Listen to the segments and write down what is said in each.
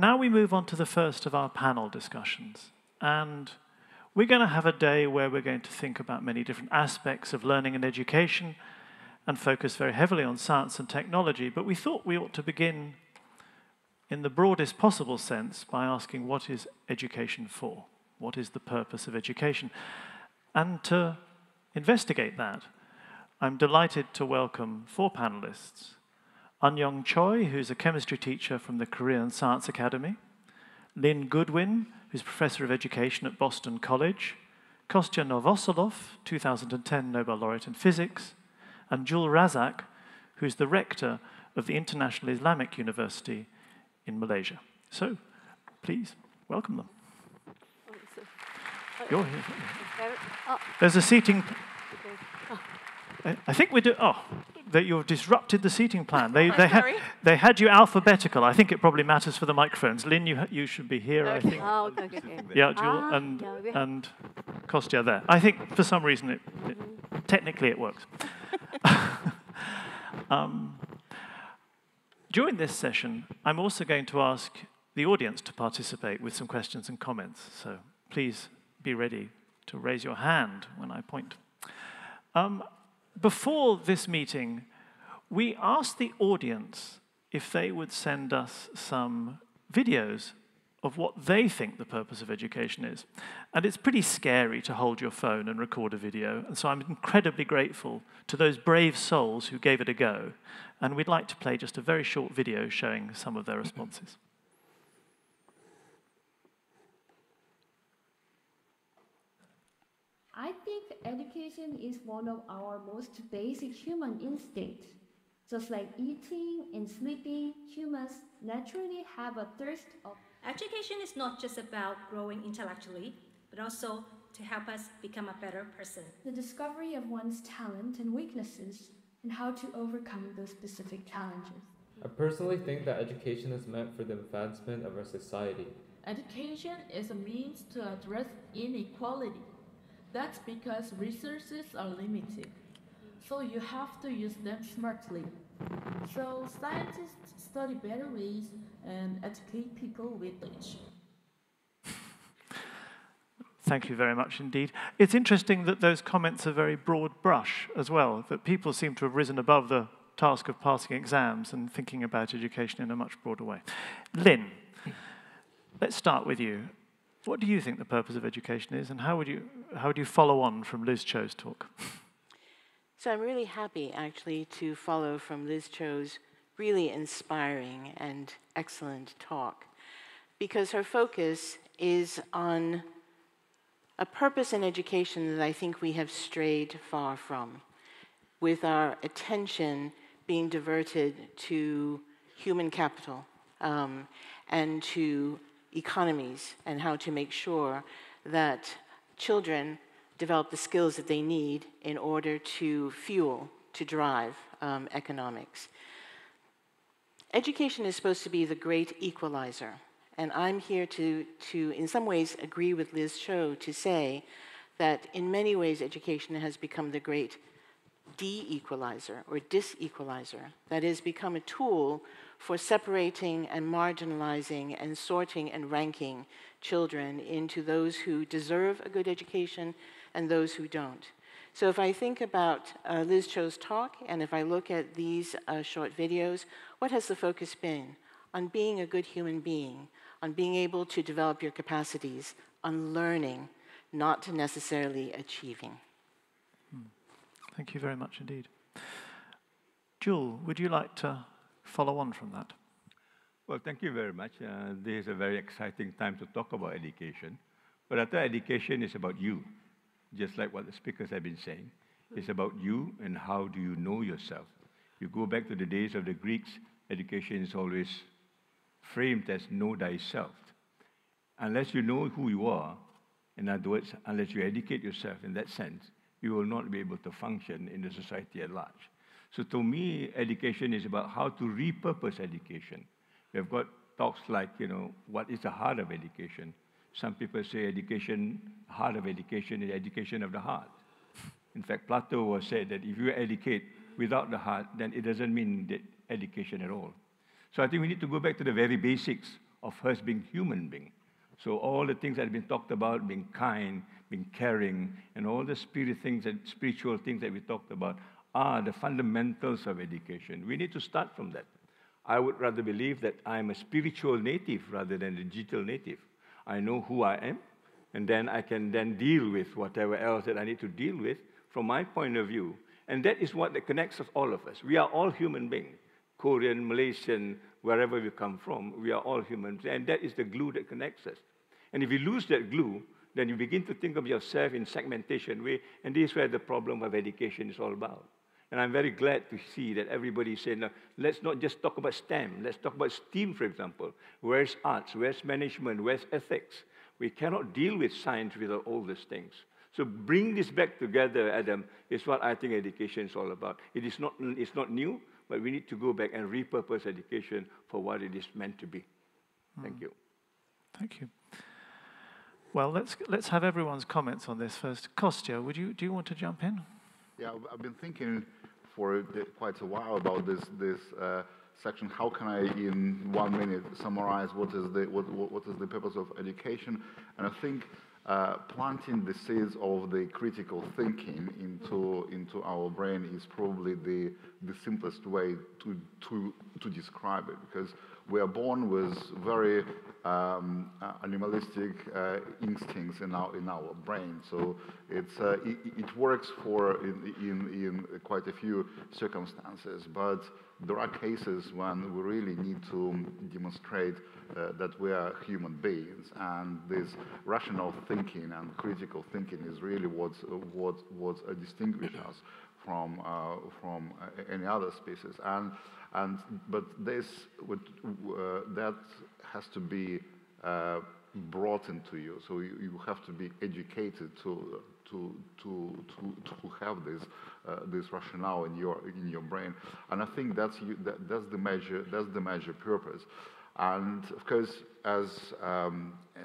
Now we move on to the first of our panel discussions. And we're going to have a day where we're going to think about many different aspects of learning and education and focus very heavily on science and technology. But we thought we ought to begin in the broadest possible sense by asking what is education for? What is the purpose of education? And to investigate that, I'm delighted to welcome four panelists. Anyong Choi, who's a chemistry teacher from the Korean Science Academy, Lin Goodwin, who's professor of education at Boston College, Kostya Novoselov, 2010 Nobel laureate in physics, and Dzul Razak, who's the rector of the International Islamic University in Malaysia. So, please welcome them. You're here. There's a seating. I think we do. Oh, that you've disrupted the seating plan. They, they, ha they had you alphabetical. I think it probably matters for the microphones. Lin, you, you should be here, okay. I think. Oh, okay, okay. Yeah, Jewel ah, and, yeah, and Kostya there. I think for some reason, it, it technically it works. um, during this session, I'm also going to ask the audience to participate with some questions and comments. So please be ready to raise your hand when I point. Um, before this meeting, we asked the audience if they would send us some videos of what they think the purpose of education is. And it's pretty scary to hold your phone and record a video. And so I'm incredibly grateful to those brave souls who gave it a go. And we'd like to play just a very short video showing some of their responses. I think education is one of our most basic human instincts. Just like eating and sleeping, humans naturally have a thirst of. Education is not just about growing intellectually, but also to help us become a better person. The discovery of one's talent and weaknesses, and how to overcome those specific challenges. I personally think that education is meant for the advancement of our society. Education is a means to address inequality that's because resources are limited, so you have to use them smartly. So scientists study better ways and educate people with each. Thank you very much indeed. It's interesting that those comments are very broad brush as well, that people seem to have risen above the task of passing exams and thinking about education in a much broader way. Lin, let's start with you. What do you think the purpose of education is, and how would you, how would you follow on from Liz Cho's talk? So I'm really happy, actually, to follow from Liz Cho's really inspiring and excellent talk, because her focus is on a purpose in education that I think we have strayed far from, with our attention being diverted to human capital um, and to economies and how to make sure that children develop the skills that they need in order to fuel, to drive um, economics. Education is supposed to be the great equalizer. And I'm here to, to, in some ways, agree with Liz Cho to say that in many ways, education has become the great de equalizer or disequalizer. That is, become a tool for separating and marginalizing and sorting and ranking children into those who deserve a good education and those who don't. So if I think about uh, Liz Cho's talk and if I look at these uh, short videos, what has the focus been? On being a good human being, on being able to develop your capacities, on learning, not to necessarily achieving. Hmm. Thank you very much indeed. Jewel, would you like to follow on from that? Well, thank you very much. Uh, this is a very exciting time to talk about education. But I thought education is about you, just like what the speakers have been saying. It's about you and how do you know yourself. You go back to the days of the Greeks, education is always framed as know thyself. Unless you know who you are, in other words, unless you educate yourself in that sense, you will not be able to function in the society at large. So to me, education is about how to repurpose education. We've got talks like, you know, what is the heart of education? Some people say education, heart of education is education of the heart. In fact, Plato was said that if you educate without the heart, then it doesn't mean education at all. So I think we need to go back to the very basics of first being human being. So all the things that have been talked about, being kind, being caring, and all the spirit things and spiritual things that we talked about are the fundamentals of education. We need to start from that. I would rather believe that I'm a spiritual native rather than a digital native. I know who I am, and then I can then deal with whatever else that I need to deal with from my point of view. And that is what that connects us, all of us. We are all human beings. Korean, Malaysian, wherever we come from, we are all humans. And that is the glue that connects us. And if you lose that glue, then you begin to think of yourself in segmentation way, and this is where the problem of education is all about. And I'm very glad to see that everybody is saying, let's not just talk about STEM, let's talk about STEAM, for example. Where's arts? Where's management? Where's ethics? We cannot deal with science without all these things. So bring this back together, Adam, is what I think education is all about. It is not, it's not new, but we need to go back and repurpose education for what it is meant to be. Thank Mm. you. Thank you. Well, let's, let's have everyone's comments on this first. Kostya, would you, do you want to jump in? Yeah, I've- been thinking for quite a while about this this uh, section. How can I, in one minute, summarize what is the what what is the purpose of education? And I think uh, planting the seeds of the critical thinking into into our brain is probably the the simplest way to to to describe it because we are born with very um, uh, animalistic uh, instincts in our in our brain. So it's uh, it, it works for in, in in quite a few circumstances, but there are cases when we really need to demonstrate uh, that we are human beings, and this rational thinking and critical thinking is really what what what distinguishes us from uh, from uh, any other species. And and but this would, uh, that has to be uh, brought into you. So you, you have to be educated to to to to, to have this uh, this rationale in your in your brain. And I think that's you, that, that's the major that's the major purpose. And of course, as um, uh,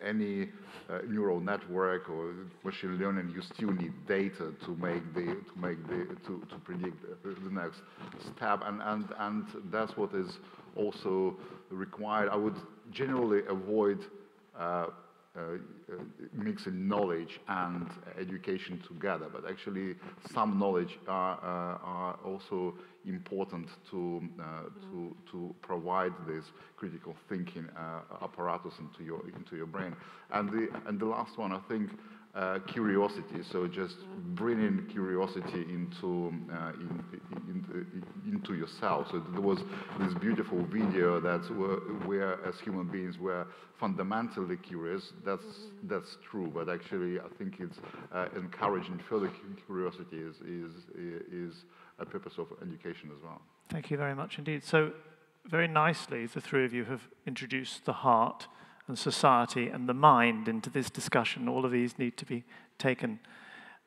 any uh, neural network or machine learning, you still need data to make the to make the to, to predict the, next step, and and and that's what is also required. I would generally avoid. Uh, mixing knowledge and education together, but actually some knowledge are, uh, are also important to, uh, to, to provide this critical thinking uh, apparatus into your, into your brain. And the, and the last one, I think, uh, curiosity. So just bringing curiosity into uh, in, in, in, into yourself. So there was this beautiful video that were, where, as human beings, we're fundamentally curious. That's that's true, but actually, I think it's uh, encouraging further curiosity is is is a purpose of education as well. Thank you very much indeed. So, very nicely, the three of you have introduced the heart and society and the mind into this discussion. All of these need to be taken,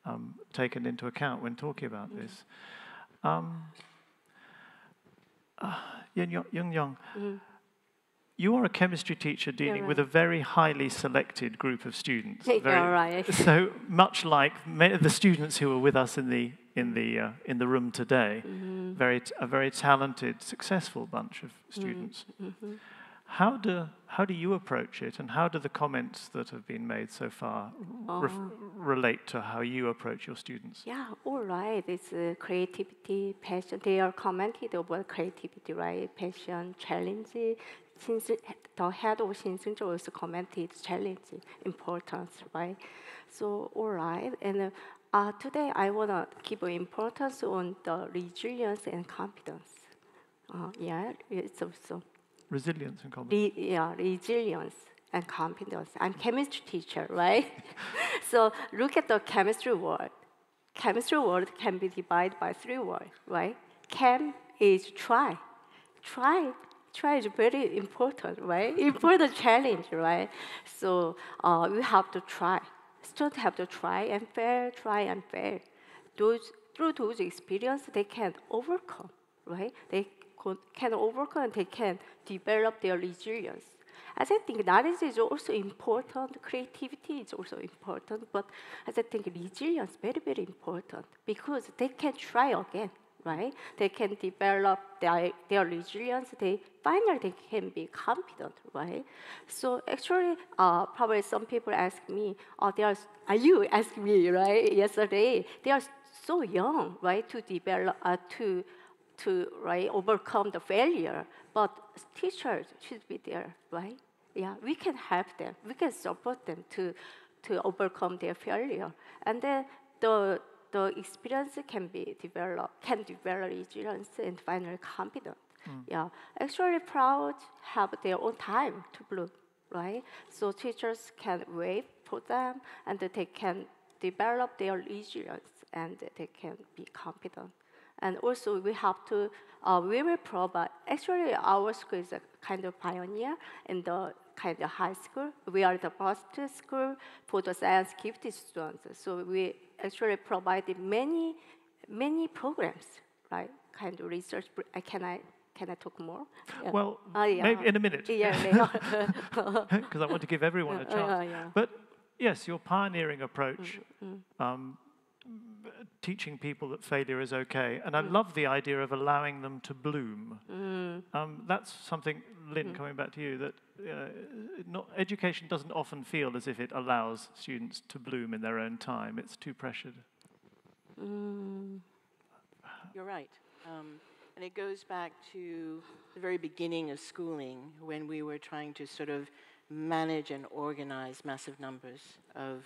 um, taken into account when talking about this. Um, uh, Young Young, you are a chemistry teacher dealing with a very highly selected group of students. Yeah, Very- right. So much like the students who are with us in the in the uh, in the room today, Mm-hmm. very t- a very talented, successful bunch of students. Mm-hmm. How do how do you approach it, and how do the comments that have been made so far Oh. relate to how you approach your students? Yeah, all right. It's uh, creativity, passion. They are commented about creativity, right? Passion, challenge. Since the head of Shinseungjo also commented challenge, importance, right? So all right. And uh, today I wanna give importance on the resilience and confidence. Uh, yeah, it's also Resilience and confidence. Re- yeah, resilience and confidence. I'm chemistry teacher, right? so look at the chemistry word. Chemistry word can be divided by three words, right? Chem is try. Try. Try is very important, right? important challenge, right? So uh, we have to try. Students have to try and fail, try and fail. Those through those experience, they can overcome, right? They can overcome. and They can develop their resilience. As I think knowledge is also important, creativity is also important, but as I think resilience is very, very important because they can try again, right? They can develop their, their resilience. They finally they can be confident, right? So actually, uh, probably some people ask me, oh, they are, are you ask me, right? Yesterday, they are so young, right, to develop, uh, to, to, right, overcome the failure. But teachers should be there, right? Yeah, we can help them. We can support them to, to overcome their failure. And then the, the experience can be developed, can develop resilience and finally confidence. Hmm. Yeah, actually proud have their own time to bloom, right? So teachers can wait for them and they can develop their resilience and they can be confident. And also we have to, uh, we will provide, actually our school is a kind of pioneer in the kind of high school. We are the first school for the science gifted students. So we actually provided many, many programs, right? Kind of research. uh, Can I, can I talk more? Yeah. Well, Uh, yeah. maybe in a minute. Yeah, because I want to give everyone a Uh, uh, chance. yeah. But yes, your pioneering approach, Mm, um, teaching people that failure is okay, and Mm. I love the idea of allowing them to bloom. Um, that's something, Lin, Mm. coming back to you, that uh, not, education doesn't often feel as if it allows students to bloom in their own time. It's too pressured. You're right. Um, and it goes back to the very beginning of schooling when we were trying to sort of manage and organize massive numbers of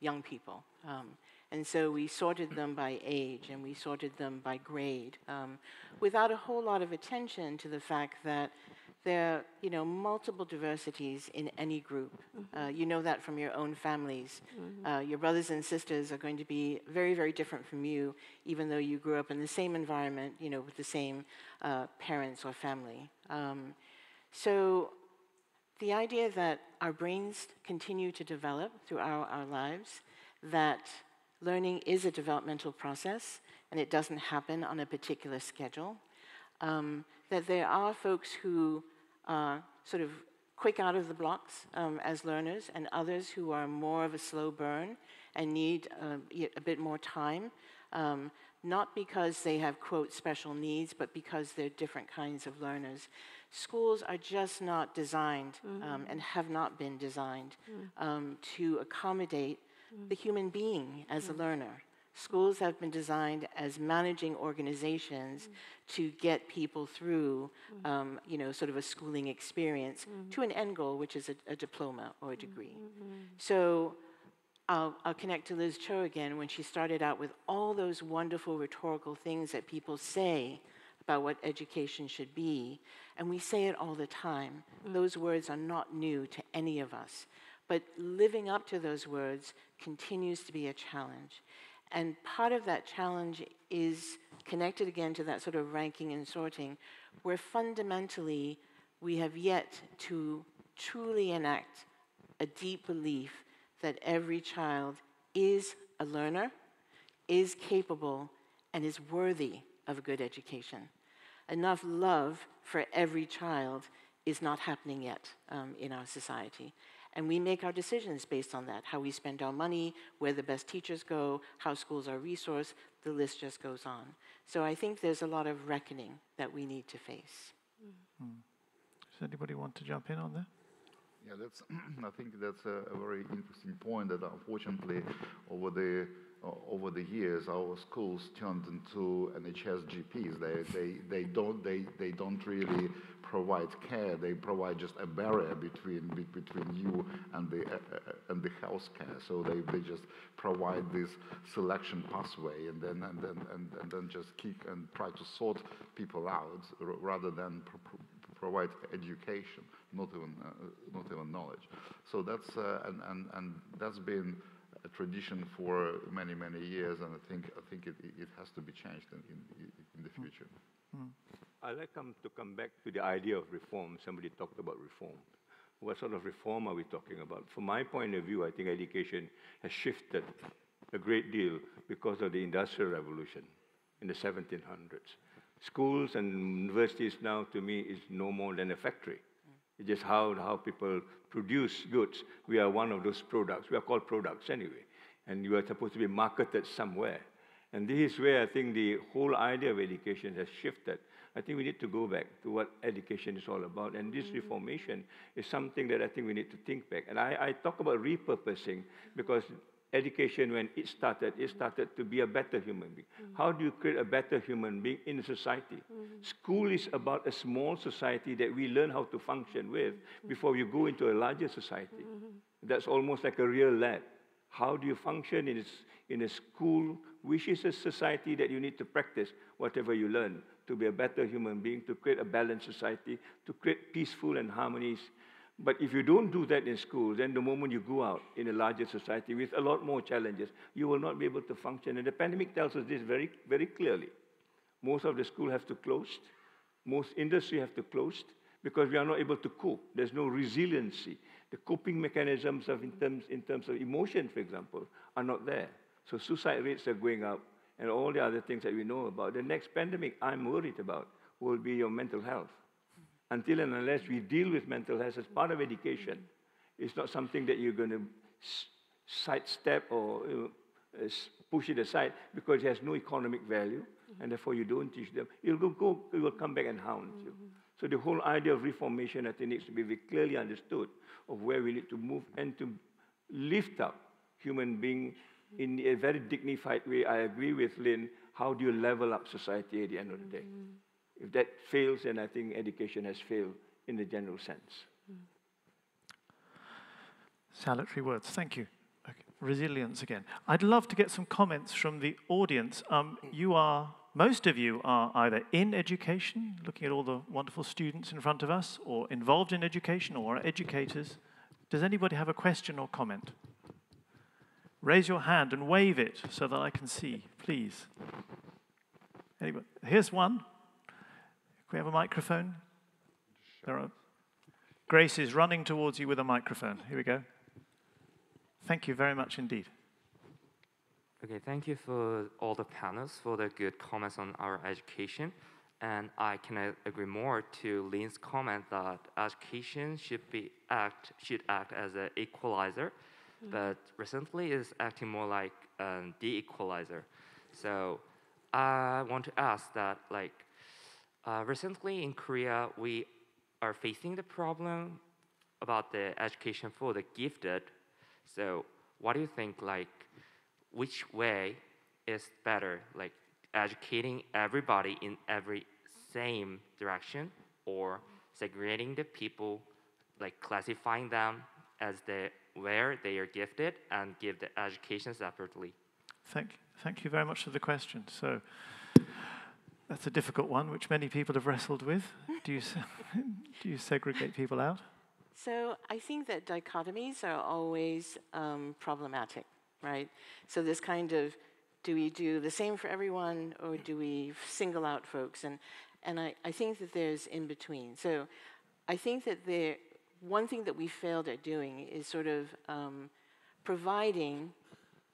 young people. Um, and so we sorted them by age and we sorted them by grade um, without a whole lot of attention to the fact that there are you know, multiple diversities in any group. Uh, you know that from your own families. Uh, your brothers and sisters are going to be very, very different from you, even though you grew up in the same environment, you know, with the same uh, parents or family. Um, so the idea that our brains continue to develop throughout our lives, that learning is a developmental process and it doesn't happen on a particular schedule, um, that there are folks who are sort of quick out of the blocks um, as learners and others who are more of a slow burn and need uh, a bit more time. Um, not because they have, quote, special needs, but because they're different kinds of learners. Schools are just not designed um, and have not been designed um, to accommodate the human being as a mm. learner. Schools have been designed as managing organizations mm. to get people through, mm. um, you know, sort of a schooling experience to an end goal, which is a, a diploma or a degree. Mm-hmm. So I'll, I'll connect to Liz Cho again when she started out with all those wonderful rhetorical things that people say about what education should be. And we say it all the time. Those words are not new to any of us. But living up to those words continues to be a challenge. And part of that challenge is connected again to that sort of ranking and sorting, where fundamentally we have yet to truly enact a deep belief that every child is a learner, is capable, and is worthy of a good education. Enough love for every child is not happening yet um, in our society. And we make our decisions based on that how we spend our money, where the best teachers go, how schools are resourced, the list just goes on. So I think there's a lot of reckoning that we need to face. Hmm. Does anybody want to jump in on that? Yeah, that's. I think that's a, a very interesting point. That unfortunately, over the over the years, our schools turned into NHS GPs. They they they don't they they don't really provide care. They provide just a barrier between be, between you and the uh, uh, and the health care. So they, they just provide this selection pathway and then and then and, and then just keep and try to sort people out rather than pro- pro- provide education, not even uh, not even knowledge. So that's uh, and, and and that's been a tradition for many many years, and I think I think it, it has to be changed in in, in the future. Hmm. I'd like come to come back to the idea of reform. Somebody talked about reform. What sort of reform are we talking about? From my point of view, I think education has shifted a great deal because of the Industrial Revolution in the 1700s. Schools and universities now, to me, is no more than a factory. It's just how, how people produce goods. We are one of those products. We are called products anyway. And you are supposed to be marketed somewhere. And this is where I think the whole idea of education has shifted. I think we need to go back to what education is all about. And this mm-hmm. reformation is something that I think we need to think back. And I, I talk about repurposing because education, when it started, it started to be a better human being. Mm. How do you create a better human being in a society? Mm. School is about a small society that we learn how to function with before you go into a larger society. Mm-hmm. That's almost like a real lab. How do you function in a, in a school, which is a society that you need to practice whatever you learn to be a better human being, to create a balanced society, to create peaceful and harmonies. But if you don't do that in school, then the moment you go out in a larger society with a lot more challenges, you will not be able to function. And the pandemic tells us this very, very clearly. Most of the school have to close. Most industry have to close because we are not able to cope. There's no resiliency. The coping mechanisms of in terms, in terms of emotion, for example, are not there. So suicide rates are going up and all the other things that we know about. The next pandemic I'm worried about will be your mental health. Until and unless we deal with mental health as part of education, it's not something that you're going to sidestep or you know, push it aside because it has no economic value, and therefore you don't teach them. It will, go, it will come back and haunt you. So the whole idea of reformation, I think, needs to be very clearly understood of where we need to move and to lift up human being in a very dignified way. I agree with Lin. How do you level up society at the end of the day? If that fails, then I think education has failed in the general sense. Salutary words. Thank you. Okay. Resilience again. I'd love to get some comments from the audience. Um, you are, most of you are either in education, looking at all the wonderful students in front of us, or involved in education, or are educators. Does anybody have a question or comment? Raise your hand and wave it so that I can see, please. Here's one. Can we have a microphone? There are. Grace is running towards you with a microphone. Here we go. Thank you very much indeed. Okay, thank you for all the panels for the good comments on our education. And I can agree more to Lin's comment that education should be act should act as an equalizer, mm-hmm. but recently is acting more like a de-equalizer. So I want to ask that like uh, recently in Korea we are facing the problem about the education for the gifted. So what do you think like which way is better like educating everybody in every same direction or segregating the people like classifying them as the where they are gifted and give the education separately Thank, thank you very much for the question. So that's a difficult one, which many people have wrestled with. Do you, do you segregate people out? So I think that dichotomies are always um, problematic, right? So this kind of, do we do the same for everyone or do we single out folks? And, and I, I think that there's in between. So I think that there, one thing that we failed at doing is sort of um, providing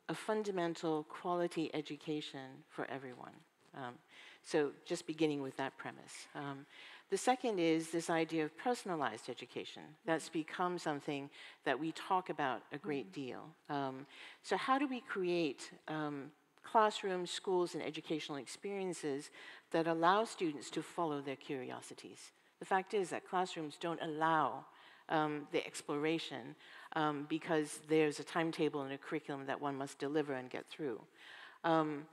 a fundamental quality education for everyone. Um, so just beginning with that premise. Um, the second is this idea of personalized education. That's become something that we talk about a great deal. Um, so, how do we create um, classrooms, schools, and educational experiences that allow students to follow their curiosities? The fact is that classrooms don't allow um, the exploration um, because there's a timetable and a curriculum that one must deliver and get through. Um,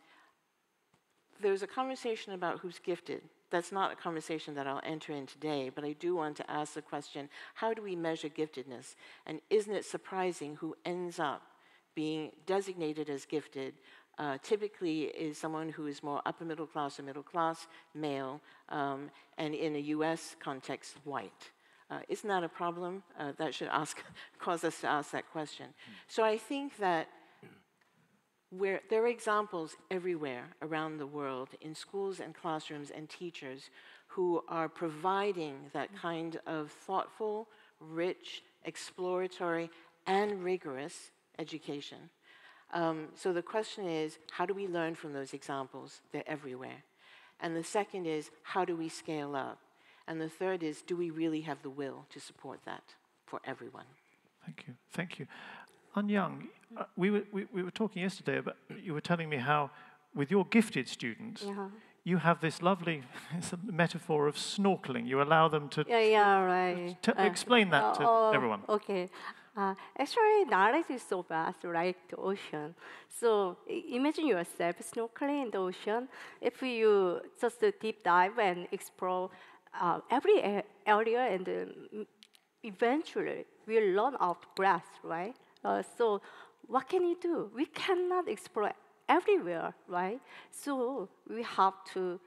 there's a conversation about who's gifted. That's not a conversation that I'll enter in today, but I do want to ask the question how do we measure giftedness? And isn't it surprising who ends up being designated as gifted? Uh, typically, is someone who is more upper middle class or middle class, male, um, and in a US context, white. Uh, isn't that a problem? Uh, that should ask, cause us to ask that question. So I think that where there are examples everywhere around the world in schools and classrooms and teachers who are providing that kind of thoughtful, rich, exploratory, and rigorous education. Um, so the question is how do we learn from those examples? They're everywhere. And the second is how do we scale up? And the third is do we really have the will to support that for everyone? Thank you. Thank you. Uh, we, were, we, we were talking yesterday about, you were telling me how with your gifted students, Yeah. you have this lovely metaphor of snorkeling. You allow them to. Yeah, yeah, right. T- explain that to uh, everyone. Okay. Uh, actually, knowledge is so vast, like the ocean. So imagine yourself snorkeling in the ocean. If you just uh, deep dive and explore uh, every area, and um, eventually we'll run out of breath, right? Uh, so what can you do? We cannot explore everywhere, right? So we have to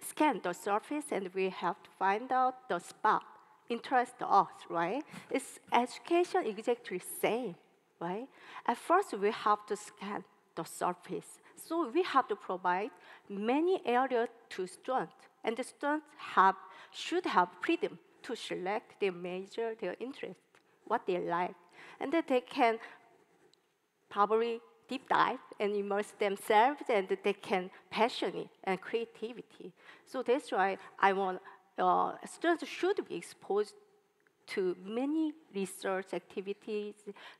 scan the surface and we have to find out the spot interest us, right? It's education exactly same, right? At first we have to scan the surface. So we have to provide many areas to students, and the students have should have freedom to select their major, their interest, what they like, and that they can probably deep dive and immerse themselves and they can passionate and creativity. So that's why I want uh, students should be exposed to many research activities,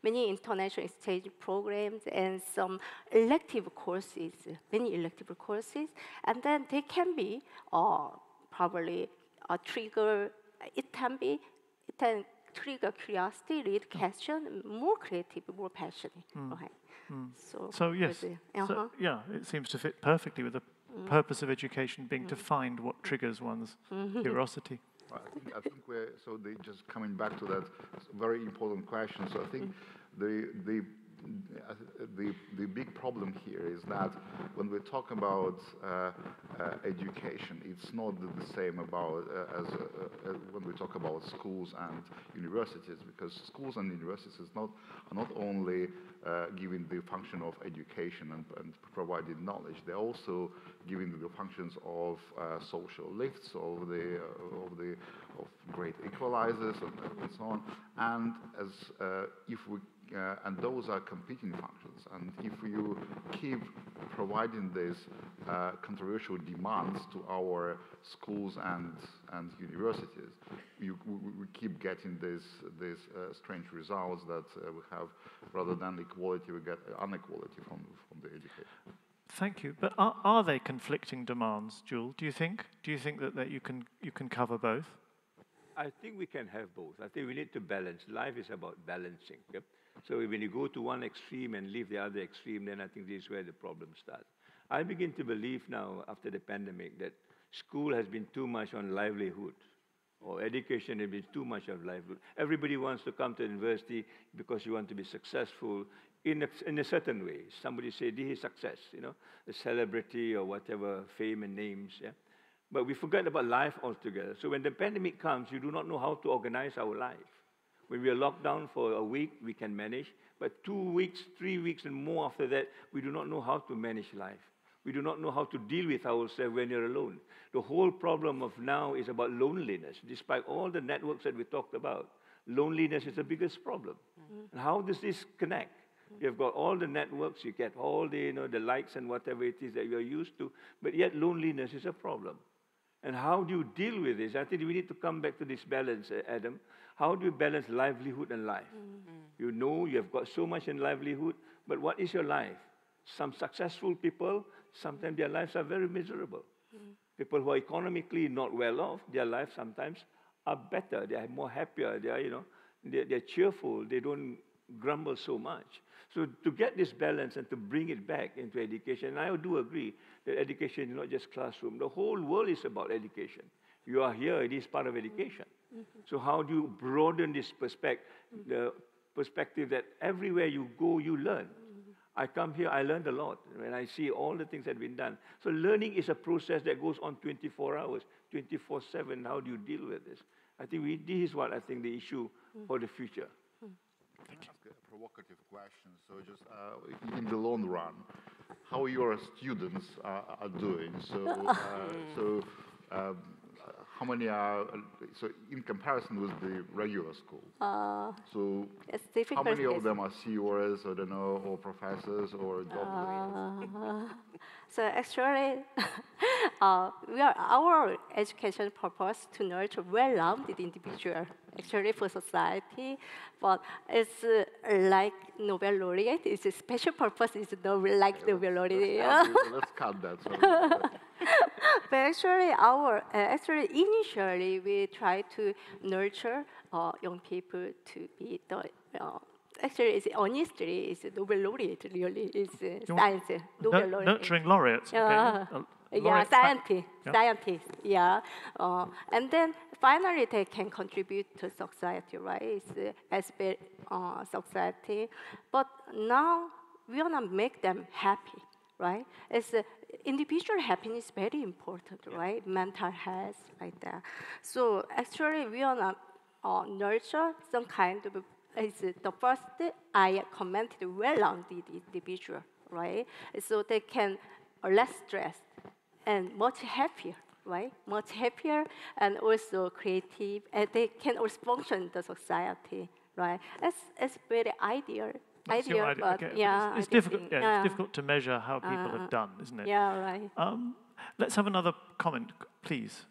many international exchange programs, and some elective courses, many elective courses, and then they can be uh, probably a trigger. It can be, it can trigger curiosity, lead oh. question, more creative, more passionate. Hmm. Right. Hmm. So, So yes, with the- so, uh-huh. yeah, it seems to fit perfectly with the mm. purpose of education being to mm. find what triggers one's mm-hmm. curiosity. I think, I think we're, so they just coming back to that very important question. So I think mm. the, the, uh, the, the big problem here is that when we talk about uh, uh, education, it's not the, same about uh, as uh, uh, when we talk about schools and universities, because schools and universities not, are not only uh, giving the function of education and, and providing knowledge, they're also giving the functions of social lifts, of the, of the of great equalizers and, and so on. And as if we uh, and those are competing functions. And if you keep providing these uh, controversial demands to our schools and, and universities, you, we, we keep getting these, these uh, strange results that uh, we have, rather than equality, we get inequality from, from the education. Thank you. But are, are they conflicting demands, Jewel? Do you think? Do you think that, that you can you can cover both? I think we can have both. I think we need to balance. Life is about balancing. Yep? So when you go to one extreme and leave the other extreme, then I think this is where the problem starts. I begin to believe now, after the pandemic, that school has been too much on livelihood, or education has been too much of livelihood. Everybody wants to come to university because you want to be successful in a, in a certain way. Somebody say this is success, you know, a celebrity or whatever, fame and names. Yeah? But we forget about life altogether. So when the pandemic comes, you do not know how to organize our life. When we are locked down for a week, we can manage. But two weeks, three weeks, and more after that, we do not know how to manage life. We do not know how to deal with ourselves when you're alone. The whole problem of now is about loneliness. Despite all the networks that we talked about, loneliness is the biggest problem. And how does this connect? You've got all the networks, you get all the, you know, the likes and whatever it is that you're used to, but yet loneliness is a problem. And how do you deal with this? I think we need to come back to this balance, uh, Adam. How do you balance livelihood and life? Mm. You know you have got so much in livelihood, but what is your life? Some successful people, sometimes their lives are very miserable. Mm. People who are economically not well off, their lives sometimes are better. They are more happier. They are, you know, they're, they're cheerful. They don't grumble so much. So to get this balance and to bring it back into education, and I do agree that education is not just classroom. The whole world is about education. You are here, it is part of mm. education. So how do you broaden this perspective, the perspective that everywhere you go, you learn? I come here, I learned a lot when I see all the things that have been done. So learning is a process that goes on 24 hours, 24/7. How do you deal with this? I think we, this is what I think the issue for the future. Can I ask a provocative question? So just uh, in the long run, how your students are, are doing? So, uh, so um, how many are, so in comparison with the regular school? Uh, So it's how many of them are CEOs, I don't know, or professors or doctors? Uh, so actually, uh, we are, our education purpose to nurture well-rounded individual, actually for society, but it's uh, like Nobel laureate, it's a special purpose, it's not like Nobel laureate. Let's, cut, let's cut that. But actually, our uh, actually initially we try to nurture uh, young people to be the uh, actually it's honestly it's a Nobel laureate really it's uh, science Nobel laureate. nurturing laureates. okay. Yeah. Uh, Yeah, scientist, yeah. scientist, yeah. Uh, and then finally they can contribute to society, right? It's uh, as uh, society. But now we want to make them happy, right? It's uh, individual happiness is very important, right? Mental health, like that. So actually we are not uh, nurture some kind of is the first I commented well-rounded individual, right? So they can less stressed and much happier, right? Much happier and also creative, and they can also function in the society, right? It's, it's very ideal, That's your ideal, idea, but okay. yeah, It's, it's difficult. think, Yeah, it's difficult to measure how people uh, have done, isn't it? Yeah, right. Um, let's have another comment, please.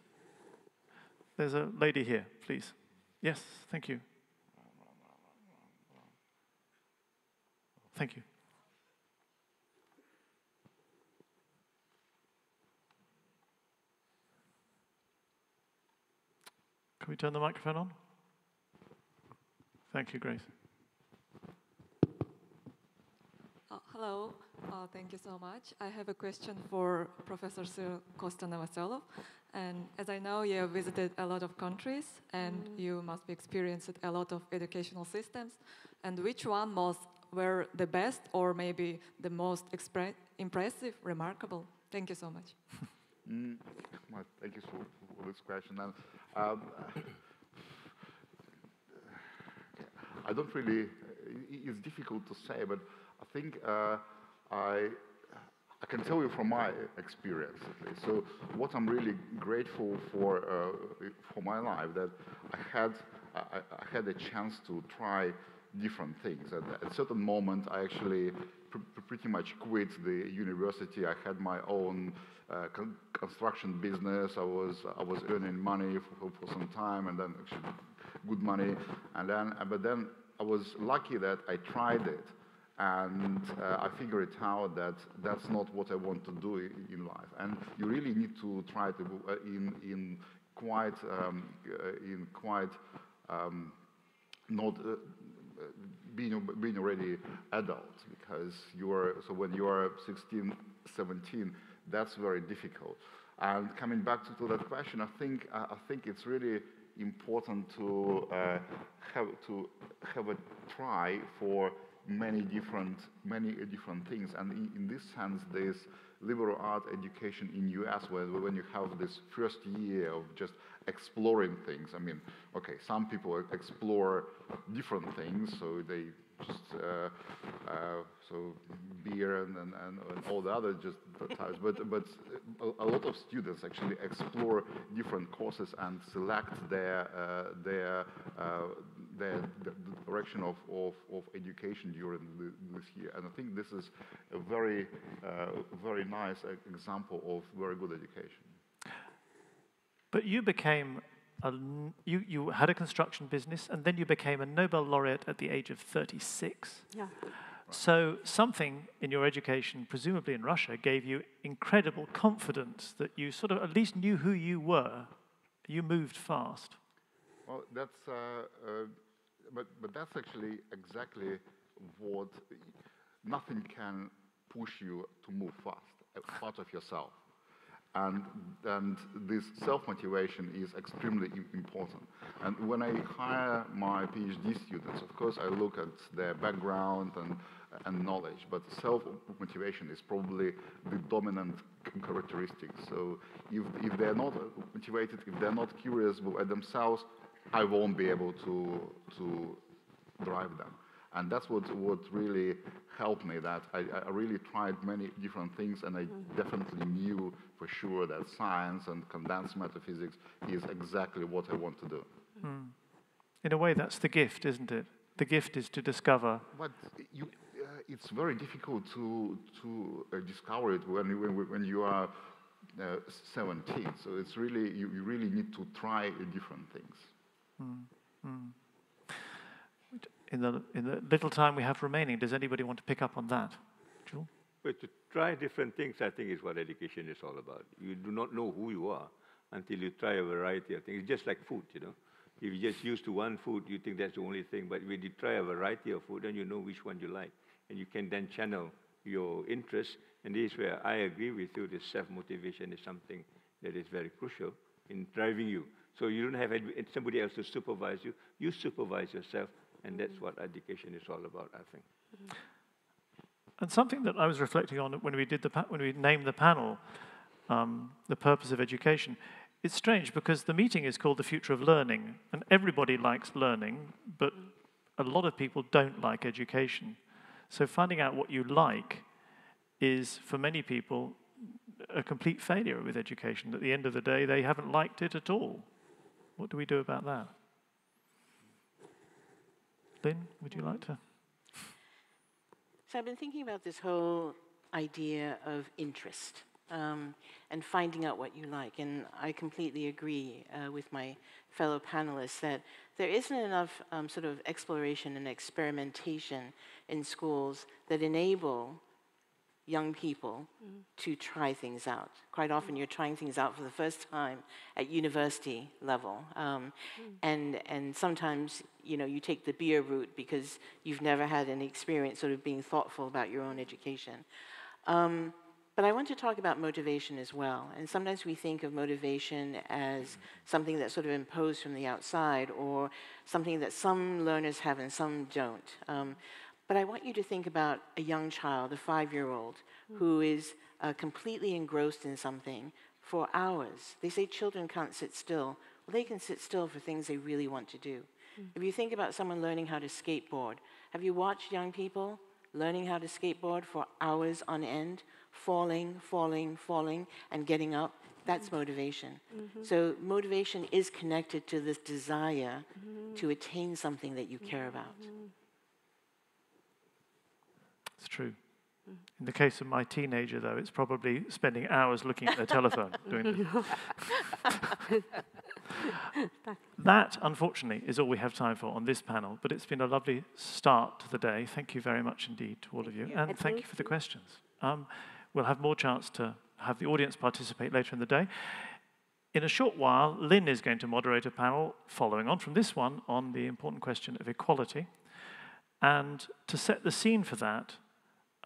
There's a lady here, please. Yes, thank you. Thank you. Can we turn the microphone on? Thank you, Grace. Uh, hello, uh, thank you so much. I have a question for Professor Sir Kostya Novoselov. And as I know, you have visited a lot of countries and you must be experienced a lot of educational systems. And which one most were the best or maybe the most expre- impressive, remarkable? Thank you so much. Mm, well, thank you for, for this question. And, um, I don't really, it's difficult to say, but I think uh, I, I can tell you from my experience at least. So what I'm really grateful for uh, for my life that I had I, I had a chance to try different things. At, a certain moment, I actually pr- pretty much quit the university. I had my own uh, con- construction business. I was I was earning money for, for some time, and then actually good money. And then, but then I was lucky that I tried it, and uh, I figured out that that's not what I want to do in life. And you really need to try to uh, in in quite um, uh, in quite um, not uh, being being already adult because you are so when you are 16 17 that's very difficult and coming back to, to that question i think i think it's really important to uh, have to have a try for many different many different things. And in, in this sense this liberal art education in us where when you have this first year of just exploring things i mean okay some people explore different things so they just uh, uh, so beer and, and, and, all the other just types but but a, a lot of students actually explore different courses and select their uh, their uh, their the direction of, of, of education during this year and I think this is a very uh, very nice example of very good education. But you became a, n- you, you had a construction business and then you became a Nobel laureate at the age of 36. Yeah. So something in your education, presumably in Russia, gave you incredible confidence that you sort of at least knew who you were. You moved fast. Well, that's, uh, uh, but, but that's actually exactly what, nothing can push you to move fast, uh, part of yourself. And, and this self-motivation is extremely important. And when I hire my PhD students, of course, I look at their background and, and knowledge, but self-motivation is probably the dominant characteristic. So if, if they're not motivated, if they're not curious about themselves, I won't be able to, to drive them. And that's what, what really helped me, that I, I really tried many different things, and I definitely knew for sure that science and condensed matter physics is exactly what I want to do. Hmm. In a way, that's the gift, isn't it? The gift is to discover. But you, uh, it's very difficult to, to uh, discover it when, you- when, when you are uh, 17. So it's really, you, you really need to try different things. Mm, mm. In, the, in the little time we have remaining, does anybody want to pick up on that? Joel? But to try different things, I think, is what education is all about. You do not know who you are until you try a variety of things. It's just like food, you know. If you're just used to one food, you think that's the only thing. But when you try a variety of food, then you know which one you like. And you can then channel your interest. And this is where I agree with you, this self-motivation is something that is very crucial in driving you. So you don't have somebody else to supervise you. You supervise yourself, and that's what education is all about, I think. And something that I was reflecting on when we did the when we named the panel, um, the purpose of education. It's strange because the meeting is called the future of learning, and everybody likes learning, but a lot of people don't like education. So finding out what you like is, for many people, a complete failure with education. At the end of the day, they haven't liked it at all. What do we do about that? Lin, would you like to? So I've been thinking about this whole idea of interest um, and finding out what you like. And I completely agree uh, with my fellow panelists that there isn't enough um, sort of exploration and experimentation in schools that enable young people mm. to try things out. Quite often, you're trying things out for the first time at university level, um, mm. and and sometimes you know you take the beer route because you've never had any experience sort of being thoughtful about your own education. Um, but I want to talk about motivation as well. And sometimes we think of motivation as something that's sort of imposed from the outside or something that some learners have and some don't. Um, but I want you to think about a young child, a five year old, who is uh, completely engrossed in something for hours. They say children can't sit still. Well, they can sit still for things they really want to do. Mm. If you think about someone learning how to skateboard, have you watched young people learning how to skateboard for hours on end, falling, falling, falling, and getting up? That's motivation. Mm-hmm. So, motivation is connected to this desire mm-hmm. to attain something that you care about. It's true. In the case of my teenager, though, it's probably spending hours looking at their telephone doing that, unfortunately, is all we have time for on this panel, but it's been a lovely start to the day. Thank you very much indeed to all of you, and thank you for the questions. Um, we'll have more chance to have the audience participate later in the day. In a short while, Lin is going to moderate a panel following on from this one on the important question of equality. And to set the scene for that,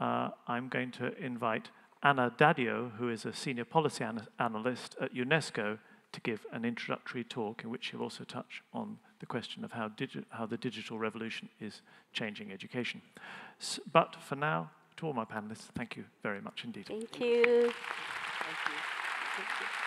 uh, I'm going to invite Anna D'Addio, who is a senior policy an analyst at UNESCO, to give an introductory talk in which she'll also touch on the question of how, how the digital revolution is changing education. S but for now, to all my panelists, thank you very much indeed. Thank you. Thank you. Thank you.